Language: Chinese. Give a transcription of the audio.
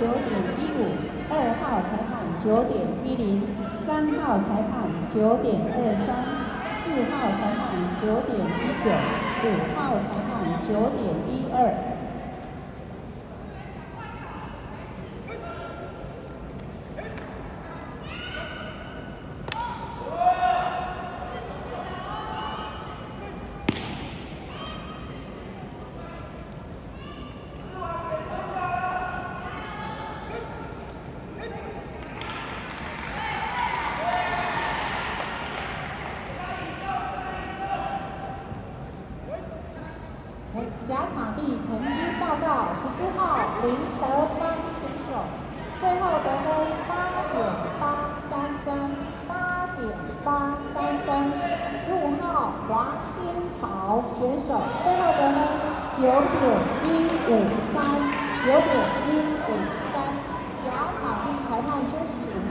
九点一五，二号裁判九点一零，三号裁判九点二三，四号裁判九点一九，五号裁判九点一二。甲场地成绩报告：十四号林德芳选手，最后得分八点八三三，八点八三三。十五号黄天宝选手，最后得分九点一五三，九点一五三。甲场地裁判休息。